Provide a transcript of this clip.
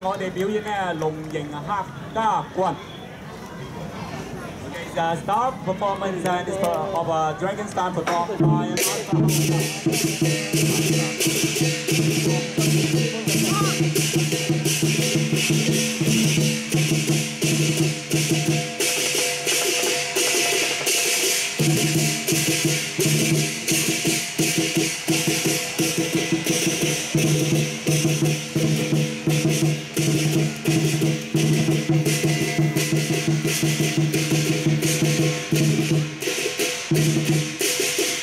我哋表演咧龍形客家棍。Okay, the star performance and is of a dragon star performed